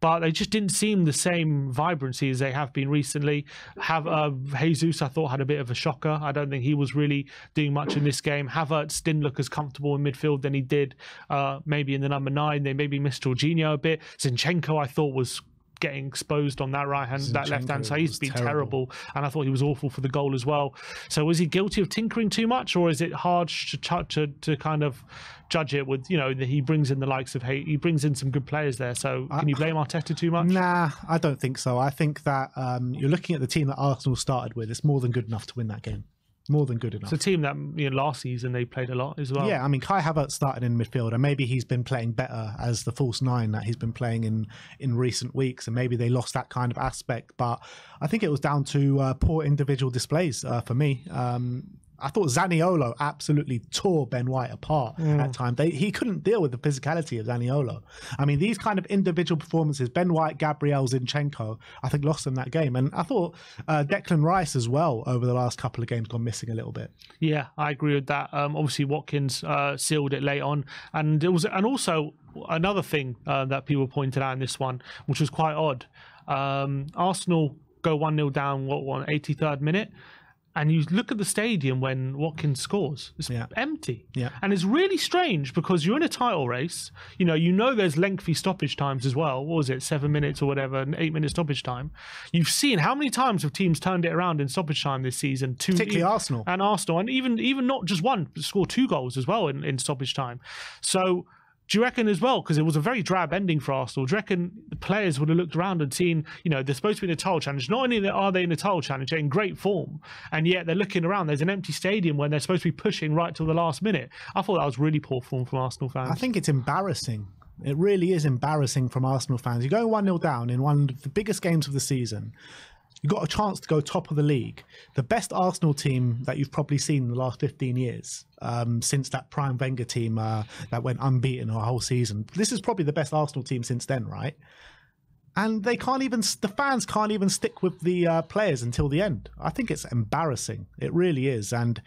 but they just didn't seem the same vibrancy as they have been recently. Have uh, Jesus, I thought had a bit of a shocker. I don't think he was really doing much in this game. Havertz didn't look as comfortable in midfield than he did uh, maybe in the number nine. They maybe missed Jorginho a bit. Zinchenko, I thought was getting exposed on that right hand, that left hand side. He's been terrible. terrible. and I thought he was awful for the goal as well. So was he guilty of tinkering too much, or is it hard to to, to kind of judge it with you know he brings in the likes of he brings in some good players there. So can you blame Arteta too much? Nah, I don't think so. I think that um, you're looking at the team that Arsenal started with. It's more than good enough to win that game more than good enough. It's a team that you know, last season they played a lot as well. Yeah, I mean Kai Havertz started in midfield, and maybe he's been playing better as the false nine that he's been playing in in recent weeks, and maybe they lost that kind of aspect. But I think it was down to uh, poor individual displays uh, for me. Um, I thought Zaniolo absolutely tore Ben White apart mm. at times. They, he couldn't deal with the physicality of Zaniolo. I mean, these kind of individual performances, Ben White, Gabriel, Zinchenko, I think lost them that game. And I thought uh, Declan Rice as well over the last couple of games gone missing a little bit. Yeah, I agree with that. Um, obviously, Watkins uh, sealed it late on, and it was, and also another thing uh, that people pointed out in this one, which was quite odd. Um, Arsenal go one 0 down. What one? 83rd minute and you look at the stadium when Watkins scores, it's yeah. empty. Yeah. And it's really strange because you're in a title race. You know, you know there's lengthy stoppage times as well. What was it, seven minutes or whatever, an eight minute stoppage time? You've seen how many times have teams turned it around in stoppage time this season? Two, Particularly Arsenal. And Arsenal. And even even not just one, score two goals as well in, in stoppage time. So do you reckon as well, because it was a very drab ending for Arsenal, do you reckon the players would have looked around and seen, you know, they're supposed to be in a title challenge. Not only are they in a title challenge, they're in great form, and yet they're looking around. There's an empty stadium when they're supposed to be pushing right till the last minute. I thought that was really poor form from Arsenal fans. I think it's embarrassing. It really is embarrassing from Arsenal fans. You're going 1 0 down in one of the biggest games of the season you got a chance to go top of the league. The best Arsenal team that you've probably seen in the last 15 years, um, since that prime Wenger team uh, that went unbeaten a whole season. This is probably the best Arsenal team since then, right? And they can't even, the fans can't even stick with the uh, players until the end. I think it's embarrassing. It really is. And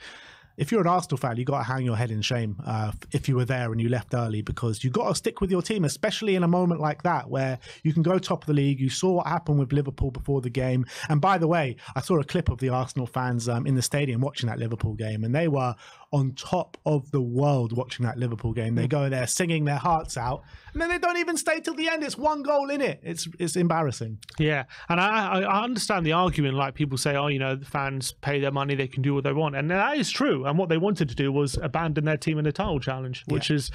if you're an Arsenal fan, you got to hang your head in shame uh, if you were there and you left early because you got to stick with your team, especially in a moment like that where you can go top of the league. You saw what happened with Liverpool before the game, and by the way, I saw a clip of the Arsenal fans um, in the stadium watching that Liverpool game, and they were on top of the world watching that Liverpool game. They go there singing their hearts out, and then they don't even stay till the end. It's one goal in it. It's it's embarrassing. Yeah, and I I understand the argument. Like people say, oh, you know, the fans pay their money, they can do what they want, and that is true. And what they wanted to do was abandon their team in the title challenge, which yeah. is,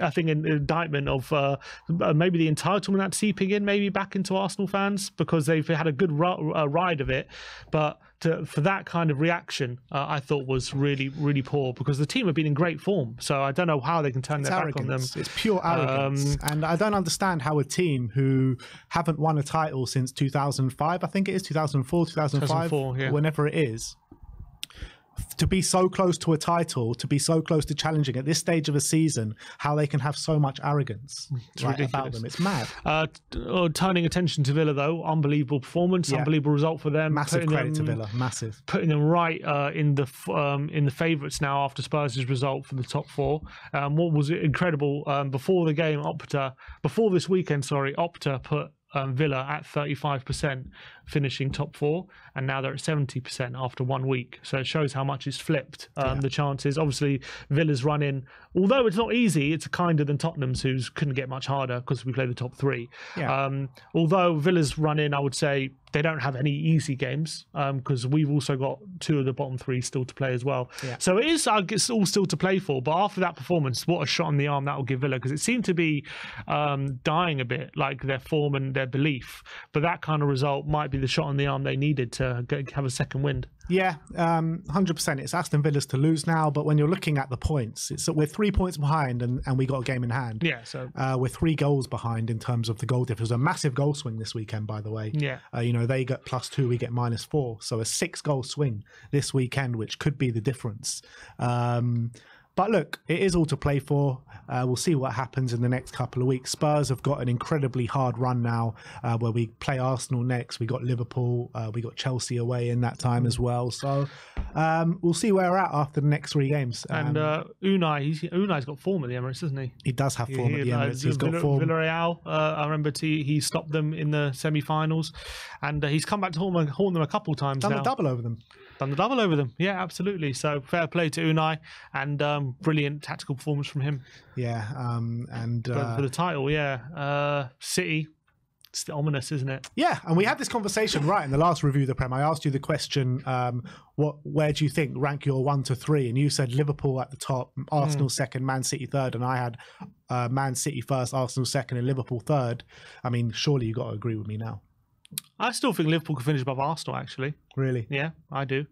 I think, an indictment of uh, maybe the entitlement that's seeping in, maybe back into Arsenal fans because they've had a good ride of it, but to, for that kind of reaction, uh, I thought was really, really poor because the team have been in great form. So I don't know how they can turn it's their arrogance. back on them. It's pure arrogance. Um, and I don't understand how a team who haven't won a title since 2005, I think it is 2004, 2005, 2004, yeah. whenever it is, to be so close to a title, to be so close to challenging at this stage of a season, how they can have so much arrogance right, about them. It's mad. Uh, uh, turning attention to Villa, though, unbelievable performance, yeah. unbelievable result for them. Massive credit them, to Villa, massive. Putting them right uh, in the um, in the favourites now after Spurs' result for the top four. Um, what was incredible um, before the game, Opta, before this weekend, sorry, Opta put um, Villa at 35%, finishing top four, and now they're at 70% after one week. So it shows how much it's flipped. Um, yeah. The chances, obviously, Villa's run in, although it's not easy, it's kinder than Tottenham's, who's couldn't get much harder because we play the top three. Yeah. Um, although Villa's run in, I would say they don't have any easy games because um, we've also got two of the bottom three still to play as well. Yeah. So it is, it's all still to play for. But after that performance, what a shot on the arm that will give Villa because it seemed to be um, dying a bit, like their form and their belief. But that kind of result might be the shot on the arm they needed to get, have a second wind. Yeah, um, 100%. It's Aston Villa's to lose now, but when you're looking at the points, it's we're three points behind and, and we got a game in hand. Yeah, so uh, we're three goals behind in terms of the goal difference. A massive goal swing this weekend, by the way. Yeah. Uh, you know, they get plus two, we get minus four. So a six goal swing this weekend, which could be the difference. Um, But look, it is all to play for. Uh, we'll see what happens in the next couple of weeks. Spurs have got an incredibly hard run now, uh, where we play Arsenal next. We got Liverpool, uh, we got Chelsea away in that time as well. So um, we'll see where we're at after the next three games. Um, And uh, Unai, he's, Unai's got form at the Emirates, doesn't he? he does have form at the He- uh, Emirates. He's got form. Villarreal, uh, I remember he, he stopped them in the semi-finals, and uh, he's come back to haunt them, haunt them a couple times Done now. a double over them. Done the double over them. Yeah, absolutely. So fair play to Unai, and um, brilliant tactical performance from him Yeah, um, and uh, for the title. Yeah, uh, City. It's ominous, isn't it? Yeah, and we had this conversation right in the last review of the Prem. I asked you the question, um, "What? Where do you think rank your one to three? And you said Liverpool at the top, Arsenal second, Man City third, and I had uh, Man City first, Arsenal second, and Liverpool third. I mean, surely you got to agree with me now. I still think Liverpool could finish above Arsenal. Actually, Really? Yeah, I do.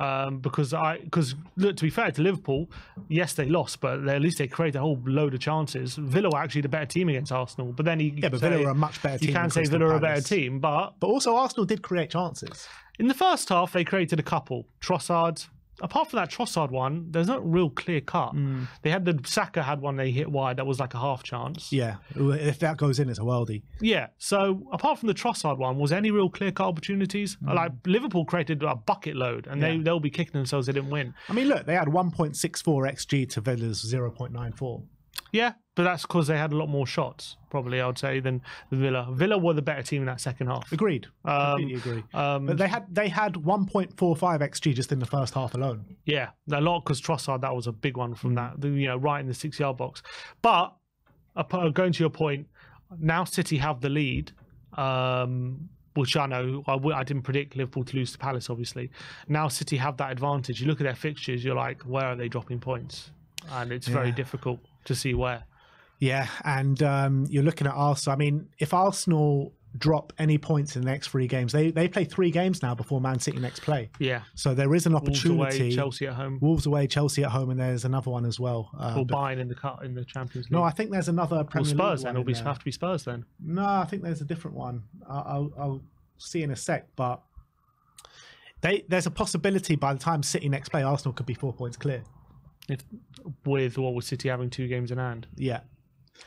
Um, because I because look to be fair to Liverpool, yes they lost, but they, at least they created a whole load of chances. Villa were actually the better team against Arsenal, but then you Yeah, but say- Villa are a much better team. You can say Villa are a better team, but but also Arsenal did create chances. in the first half they created a couple. Trossard. Apart from that Trossard one, there's no real clear cut. Hmm. They had the Saka had one they hit wide that was like a half chance. Yeah, if that goes in, it's a worldie. Yeah. So apart from the Trossard one, was any real clear cut opportunities? Hmm. Like Liverpool created a bucket load, and they they'll be kicking themselves they didn't win. I mean, look, they had 1.64 xG to Villa's 0.94. Yeah, but that's because they had a lot more shots, probably, I would say, than Villa. Villa were the better team in that second half. Agreed. Um, Completely agree. Um, But they had they had 1.45 xG just in the first half alone. yeah, a lot because Trossard, that was a big one from that, the- you know, right in the six yard box. But going to your point, now City have the lead, um, which I know I w- I didn't predict Liverpool to lose to Palace, obviously. Now City have that advantage. You look at their fixtures, you're like, where are they dropping points? And it's very difficult to see where. Yeah, and um, you're looking at Arsenal. I mean, if Arsenal drop any points in the next three games, they they play three games now before Man City next play. Yeah. So there is an opportunity. Wolves away. Chelsea at home, Wolves away, Chelsea at home, and there's another one as well. Uh, or Bayern in the cut in the Champions League. no, I think there's another Or Premier Spurs League then. It'll be there. have to be Spurs then. No, I think there's a different one. I'll, I'll, I'll see in a sec, but they there's a possibility by the time City next play, Arsenal could be four points clear. If, with what with City having two games in hand, Yeah,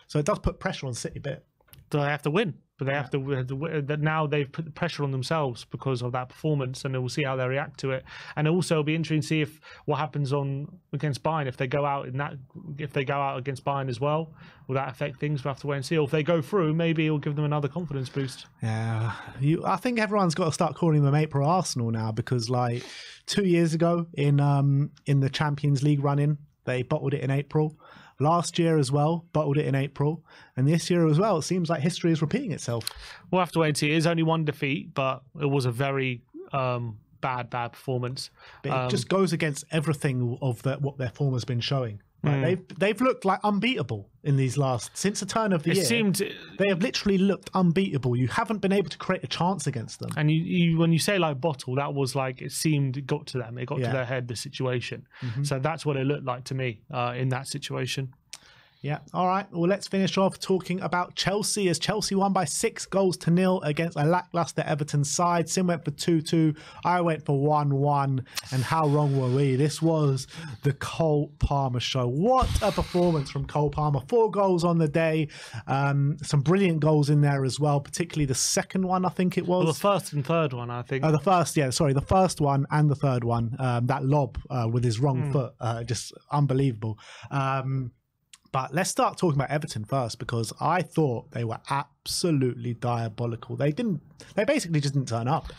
so it does put pressure on City a bit. they have to win. But they have to. have to That now they've put the pressure on themselves because of that performance, and we'll see how they react to it. And also, it'll be interesting to see if what happens on against Bayern. If they go out in that, if they go out against Bayern as well, will that affect things? We'll have to wait and see. Or if they go through, maybe it'll give them another confidence boost. Yeah, you. I think everyone's got to start calling them April Arsenal now because, like, two years ago in um in the Champions League run-in, they bottled it in April. Last year as well, bottled it in April, and this year as well. It seems like history is repeating itself. We'll have to wait and see. It is only one defeat, but it was a very um, bad, bad performance. But it Um, just goes against everything of the, what their form has been showing. Like, Mm. They've they've looked like unbeatable in these last since the turn of the It year. seemed they have literally looked unbeatable. You haven't been able to create a chance against them. And you, you, when you say like bottle, that was like it seemed it got to them. It got Yeah. to their head the situation. Mhm. So that's what it looked like to me uh, in that situation. Yeah. All right. Well, let's finish off talking about Chelsea as Chelsea won by six goals to nil against a lackluster Everton side. Sim went for 2 2. I went for 1 1. And how wrong were we? This was the Cole Palmer show. What a performance from Cole Palmer. Four goals on the day. Um, some brilliant goals in there as well, particularly the second one, I think it was. Well, the first and third one, I think. Oh, the first, yeah, sorry, the first one and the third one, um, that lob uh, with his wrong Hmm. foot, uh, just unbelievable. Um, but let's start talking about Everton first because I thought they were absolutely diabolical. They didn't, they basically just didn't turn up.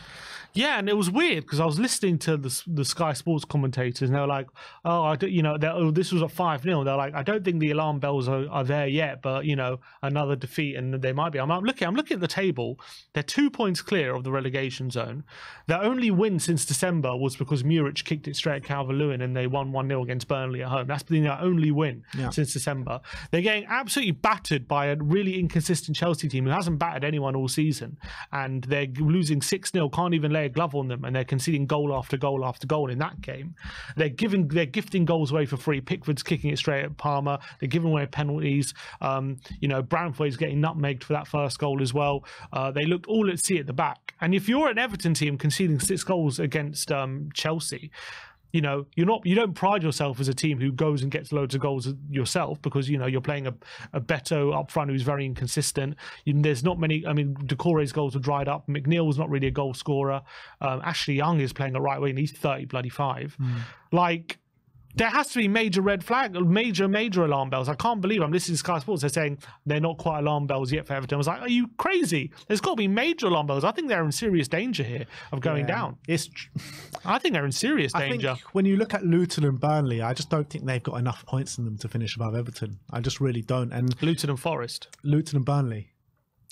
Yeah, and it was weird because I was listening to the the Sky Sports commentators, and they were like, "Oh, I don't, you know, oh, this was a five 0 They're like, "I don't think the alarm bells are, are there yet, but you know, another defeat, and they might be." I'm, I'm looking, I'm looking at the table. They're two points clear of the relegation zone. Their only win since December was because Muric kicked it straight at Calvert Lewin, and they won one 0 against Burnley at home. That's been their only win Yeah. since December. They're getting absolutely battered by a really inconsistent Chelsea team who hasn't battered anyone all season, and they're losing six 0 Can't even lay glove on them, and they're conceding goal after goal after goal in that game. They're giving, they're gifting goals away for free. Pickford's kicking it straight at Palmer. They're giving away penalties. Um, you know, Branthwaite's getting nutmegged for that first goal as well. Uh, they looked all at sea at the back, and if you're an Everton team conceding six goals against um, Chelsea you know you're not you don't pride yourself as a team who goes and gets loads of goals yourself because you know you're playing a, a Beto up front who's very inconsistent. You, there's not many. I mean, Doucouré's goals are dried up. McNeil was not really a goal scorer. Um, Ashley Young is playing a right wing. He's thirty bloody five. Mm. Like there has to be major red flag, major, major alarm bells. I can't believe I'm listening to Sky Sports. They're saying they're not quite alarm bells yet for Everton. I was like, are you crazy? There's got to be major alarm bells. I think they're in serious danger here of going Yeah. down. It's. tr- I think they're in serious I danger. think when you look at Luton and Burnley, I just don't think they've got enough points in them to finish above Everton. I just really don't. And Luton and Forest Luton and Burnley.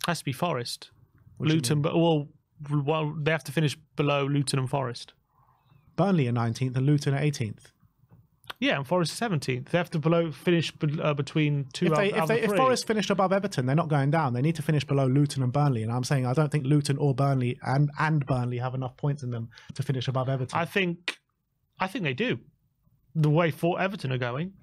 has to be Forest. What Luton, but well, well, they have to finish below Luton and Forest. Burnley are 19th and Luton are 18th. Yeah, and Forest is 17th. They have to below finish uh, between two. If, they, out if, they, the if. Forest finished above Everton, they're not going down. They need to finish below Luton and Burnley. And I'm saying I don't think Luton or Burnley and, and Burnley have enough points in them to finish above Everton. I think, I think they do. The way for Everton are going,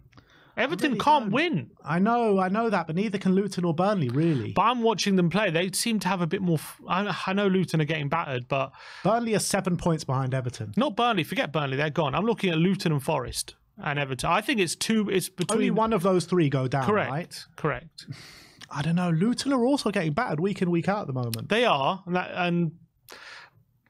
Everton really can't don't. win. I know, I know that, but neither can Luton or Burnley, really. But I'm watching them play. They seem to have a bit more. f- I, I know Luton are getting battered, but Burnley are seven points behind Everton. not Burnley. Forget Burnley; they're gone. I'm looking at Luton and Forest and Everton. I think it's two. It's between Only one of those three go down, Correct. right? Correct. I don't know. Luton are also getting battered week in, week out at the moment. They are, and, that, and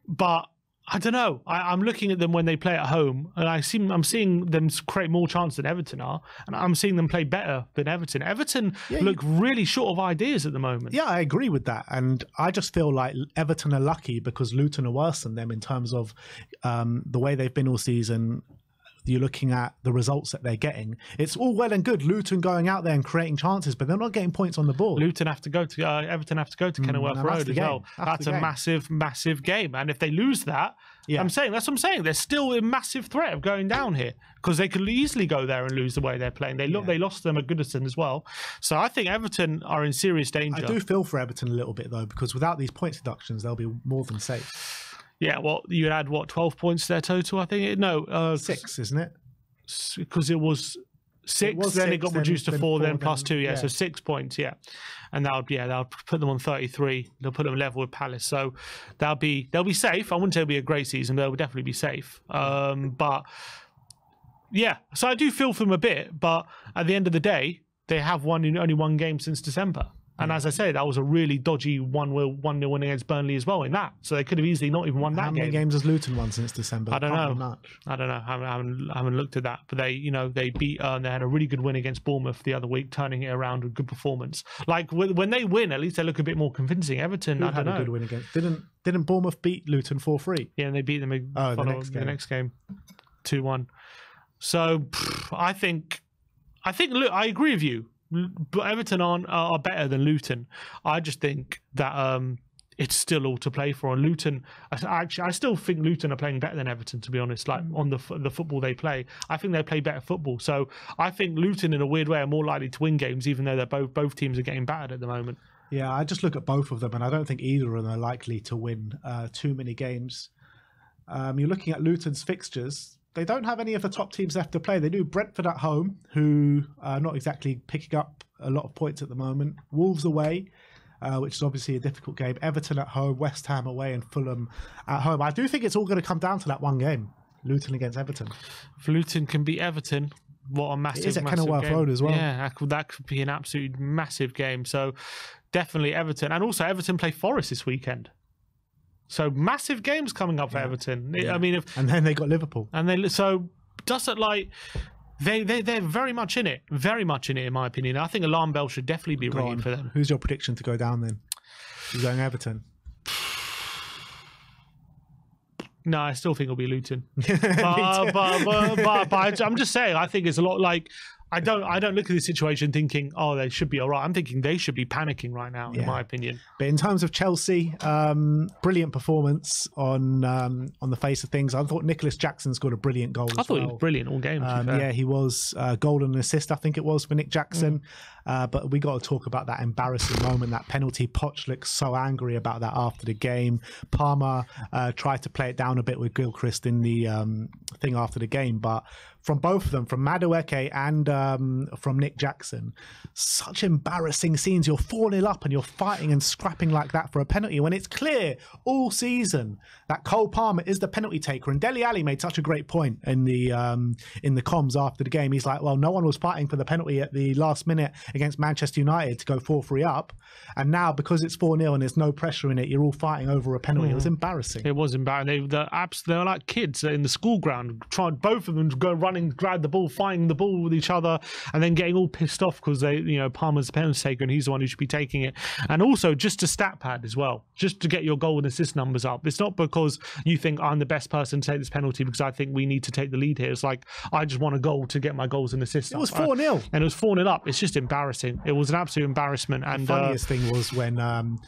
but I don't know. I, I'm looking at them when they play at home, and I see I'm seeing them create more chance than Everton are, and I'm seeing them play better than Everton. Everton Yeah, look really short of ideas at the moment. Yeah, I agree with that. And I just feel like Everton are lucky because Luton are worse than them in terms of um, the way they've been all season. You're looking at the results that they're getting. It's all well and good Luton going out there and creating chances, but they're not getting points on the board. Luton have to go to uh, Everton have to go to Kenilworth Mm, Road as game. well. That's That's, a game. massive, massive game, and if they lose that, Yeah. I'm saying that's what I'm saying. They're still in massive threat of going down here because they could easily go there and lose the way they're playing. They look, Yeah. they lost them at Goodison as well, so I think Everton are in serious danger. I do feel for Everton a little bit though, because without these points deductions, they'll be more than safe. Yeah, well, you add what twelve points to their total? I think no, uh, Six, isn't it? because it was six. was then it got then- reduced to then four, four, then plus two. Yeah, yeah. so six points. Yeah, and that would yeah that would put them on thirty three. They'll put them level with Palace. So they'll be they'll be safe. I wouldn't say it'll be a great season. But they'll definitely be safe. Um, but yeah, so I do feel for them a bit. But at the end of the day, they have won in only one game since December. And as I say, that was a really dodgy one one nil win against Burnley as well in that. So they could have easily not even won that How many game. games has Luton won since December? I don't Can't know. much. I don't know. I haven't, I haven't, looked at that, but they, you know, they beat uh, and they had a really good win against Bournemouth the other week, turning it around with good performance. Like when when they win, at least they look a bit more convincing. Everton, Who I don't had a know. good win against? Didn't didn't Bournemouth beat Luton four three? Yeah, and they beat them. in- Oh, the next game. The next game, two one. So pff, I think, I think. Look, I agree with you. But Everton aren't, are better than Luton. I just think that um, it's still all to play for. And Luton, I, I actually, I still think Luton are playing better than Everton. To be honest, like on the the football they play, I think they play better football. So I think Luton, in a weird way, are more likely to win games, even though they're both both teams are getting battered at the moment. Yeah, I just look at both of them, and I don't think either of them are likely to win uh, too many games. Um, you're looking at Luton's fixtures. They don't have any of the top teams left to play. They do Brentford at home, who are not exactly picking up a lot of points at the moment. Wolves away, uh, which is obviously a difficult game. Everton at home, West Ham away, and Fulham at home. I do think it's all going to come down to that one game, Luton against Everton. If Luton can beat Everton, what a massive, is at massive Kenilworth game. Road as well. Yeah, that could, that could be an absolute massive game. So definitely Everton, and also Everton play Forest this weekend. So massive games coming up for Everton. I- I mean, if And then they got Liverpool. and they so does it like they they they're very much in it, very much in it, in my opinion. I think alarm bell should definitely be Go ringing on. for them. Who's your prediction to go down then? You're going Everton. No, I still think it'll be Luton. But, but, but, but I'm just saying, I think it's a lot like I don't I don't look at this situation thinking, oh, they should be all right. I'm thinking they should be panicking right now, in my opinion. But in terms of Chelsea, um, brilliant performance on um, on the face of things. I thought Nicolas Jackson scored a brilliant goal. I thought well. it was brilliant all game. Um, yeah, he was uh, goal and assist. I think it was for Nick Jackson. Uh, but we got to talk about that embarrassing moment, that penalty. Poch looks so angry about that after the game. Palmer uh, tried to play it down a bit with Gilchrist in the um, thing after the game, but from both of them, from Madueke and um, from Nick Jackson. Such embarrassing scenes. You're 4 0 up and you're fighting and scrapping like that for a penalty when it's clear all season that Cole Palmer is the penalty taker. And Dele Alli made such a great point in the um, in the comms after the game. He's like, well, no one was fighting for the penalty at the last minute against Manchester United to go 4 3 up. And now, because it's 4 0 and there's no pressure in it, you're all fighting over a penalty. It was embarrassing. It was embarrassing. They, the apps, they were like kids in the school ground, trying both of them to go running, grab the ball, fighting the ball with each other, and then getting all pissed off because they, you know, Palmer's the penalty taker and he's the one who should be taking it. And also just a stat pad as well, just to get your goal and assist numbers up. It's not because you think I'm the best person to take this penalty because I think we need to take the lead here. It's like I just want a goal to get my goals and assists. It was 4 0. And it was 4 0 up. It's just embarrassing. It was an absolute embarrassment. And uh, thing was when um,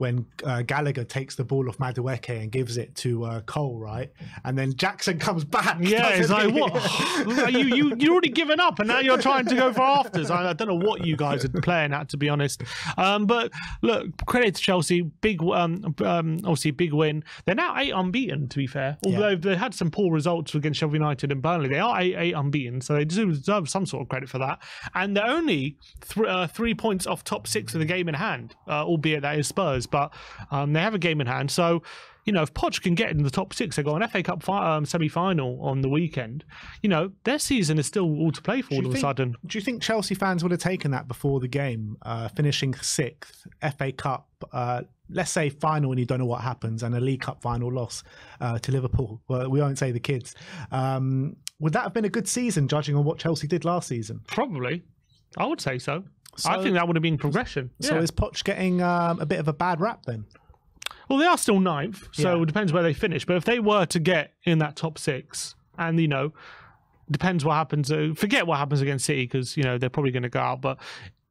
when uh, Gallagher takes the ball off Madueke and gives it to uh, Cole, right? And then Jackson comes back. Yeah, it's like he? what? You you you already given up, and now you're trying to go for afters. I, I don't know what you guys are playing at, to be honest. Um, but look, credit to Chelsea, big um, um obviously big win. They're now eight unbeaten. To be fair, although they had some poor results against Sheffield United and Burnley, they are eight, eight unbeaten, so they do deserve some sort of credit for that. And they're only th- uh, three points off top six of the game in hand, uh, albeit that is Spurs, but um, they have a game in hand. So you know, if Poch can get in the top six, they got an FA Cup fi- um, semi-final on the weekend. You know, their season is still all to play for all you of a sudden. Do you think Chelsea fans would have taken that before the game, uh, finishing sixth, FA Cup, uh, let's say final, and you don't know what happens, and a League Cup final loss uh, to Liverpool? Well, we won't say the kids. Um, would that have been a good season, judging on what Chelsea did last season? Probably, I would say so. I think that would have been progression. So Yeah. is Poch getting um, a bit of a bad rap then? Well, they are still ninth, so Yeah. it depends where they finish. But if they were to get in that top six, and you know, depends what happens. Uh, forget what happens against City because you know they're probably going to go out. But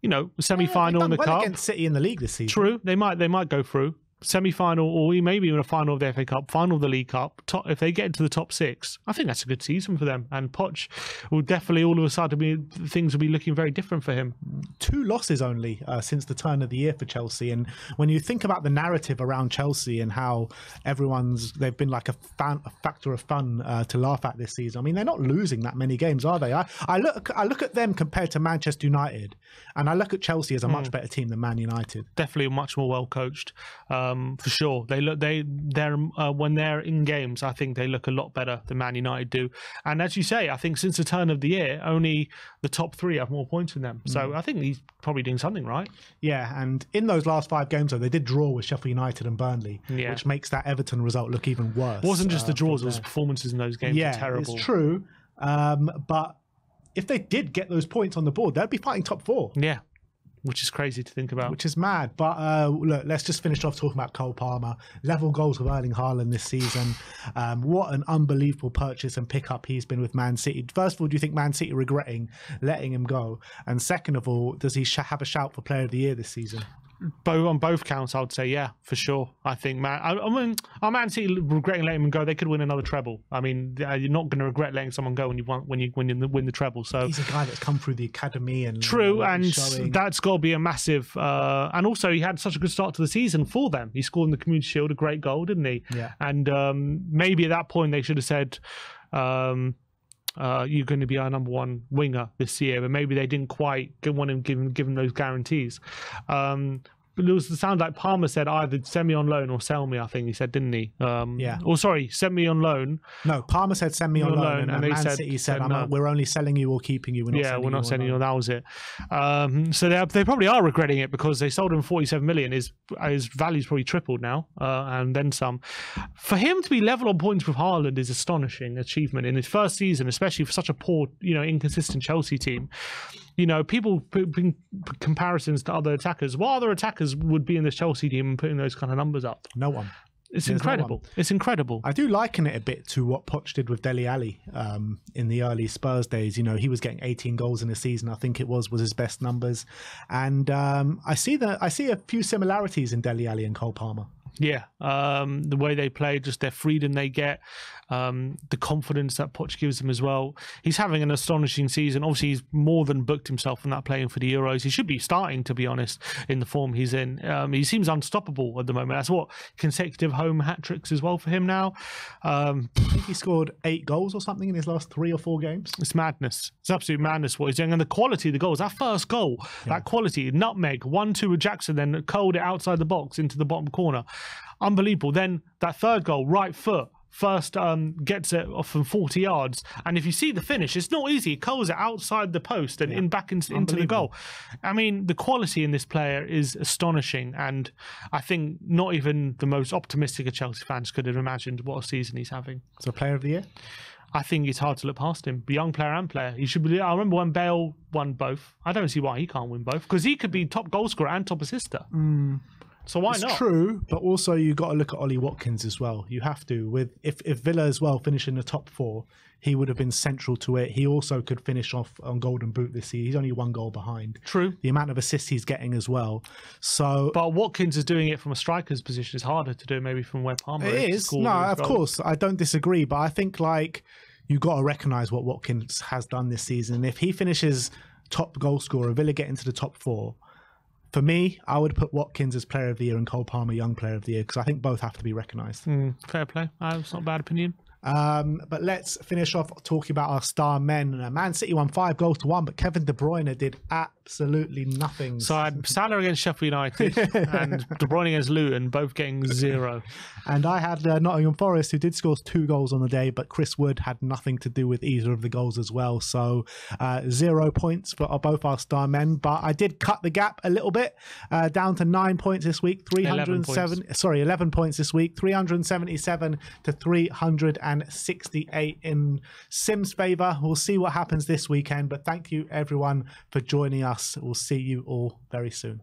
you know, semi-final in the well cup. against City in the league this season. True, they might they might go through semi-final or maybe even a final of the FA Cup, final of the League Cup. Top, if they get into the top six, I think that's a good season for them. And Poch will definitely all of a sudden be things will be looking very different for him. two losses only uh, since the turn of the year for Chelsea. And when you think about the narrative around Chelsea and how everyone's they've been like a, fan, a factor of fun uh, to laugh at this season. I mean, they're not losing that many games, are they? I, I look I look at them compared to Manchester United, and I look at Chelsea as a much better team than Man United. definitely much more well coached um, for sure. They look they they're uh, when they're in games, I think they look a lot better than Man United do. And as you say, I think since the turn of the year, only the top three have more points than them. So I think he's probably doing something right. Yeah, and in those last five games, though, they did draw with Sheffield United and Burnley, Yeah. which makes that Everton result look even worse. It wasn't just uh, the draws; it was performances in those games yeah, were terrible. it's true. Um, but if they did get those points on the board, they'd be fighting top four, Yeah, which is crazy to think about. which is mad. But uh, look, let's just finish off talking about Cole Palmer. Level goals with Erling Haaland this season. Um, what an unbelievable purchase and pickup he's been with Man City. First of all, do you think Man City regretting letting him go? And second of all, does he sh- have a shout for Player of the Year this season? Both on both counts, I would say, yeah, for sure. I think man, I, I mean, our Man City regretting letting them go. They could win another treble. I mean, uh, you're not going to regret letting someone go when you want when you when you win the treble. So He's a guy that's come through the academy and True, and that's got to be a massive. Uh, and also, he had such a good start to the season for them. He scored in the Community Shield a great goal, didn't he? Yeah. And um, maybe at that point they should have said, um, uh, "You're going to be our number one winger this year," but maybe they didn't quite want him given given those guarantees. Um, it was it sounds like Palmer said either send me on loan or sell me. I think he said, didn't he? Um, Yeah. Or sorry, send me on loan. No, Palmer said send me on loan, loan, and, and Man said- City said, no. "We're only selling you or keeping you. We're yeah, we're not sending you. on. That was it. Um, so they they probably are regretting it because they sold him 47 million. His his value's probably tripled now, uh, and then some. For him to be level on points with Haaland is astonishing achievement in his first season, especially for such a poor, you know, inconsistent Chelsea team. You know, people putting comparisons to other attackers. What other attackers would be in this Chelsea team and putting those kind of numbers up? No one. It's There's no incredible. it's incredible. I do liken it a bit to what Poch did with Dele Alli um, in the early Spurs days. You know, he was getting 18 goals in a season. I think it was was his best numbers, and um, I see that I see a few similarities in Dele Alli and Cole Palmer. Yeah, um, the way they play, just their freedom they get, um, the confidence that Poch gives them as well. He's having an astonishing season. Obviously, he's more than booked himself in that playing for the Euros. He should be starting, to be honest, in the form he's in. Um, he seems unstoppable at the moment. That's what consecutive home hat tricks as well for him now. Um, I think he scored eight goals or something in his last three or four games. it's madness. It's absolute madness what he's doing. And the quality of the goals, that first goal, that quality, nutmeg, 1 2 with Jackson, then curled it outside the box into the bottom corner. Unbelievable. Then that third goal, right foot. First um, gets it off from 40 yards. And if you see the finish, it's not easy. He curls it outside the post and in back in, into the goal. I mean, the quality in this player is astonishing. And I think not even the most optimistic of Chelsea fans could have imagined what a season he's having. So player of the year. I think it's hard to look past him. Young player and player. He should be. I remember when Bale won both. I don't see why he can't win both because he could be top goal scorer and top assister. So why It's not? true, but also you got to look at Ollie Watkins as well. You have to with if if Villa as well finish in the top four, he would have been central to it. He also could finish off on Golden Boot this season. He's only one goal behind. True. The amount of assists he's getting as well. So But Watkins is doing it from a striker's position. It's harder to do maybe from where Palmer it is no, of goals. course I don't disagree, but I think like you got to recognise what Watkins has done this season. If he finishes top goal scorer, Villa get into the top four. For me, I would put Watkins as player of the year and Cole Palmer young player of the year because I think both have to be recognised. Mm, fair play. Uh, it's not a bad opinion. Um, but let's finish off talking about our star men. Uh, Man City won five goals to one, but Kevin De Bruyne did absolutely nothing. So I had Salah against Sheffield United and De Bruyne against Luton, both getting zero. and I had uh, Nottingham Forest, who did score two goals on the day, but Chris Wood had nothing to do with either of the goals as well. So uh, zero points for both our star men. But I did cut the gap a little bit, uh, down to nine points this week. Three hundred seven. Sorry, eleven points this week. Three hundred seventy-seven to three hundred and sixty-eight in Sims' favour. We'll see what happens this weekend. But thank you everyone for joining We'll see you all very soon.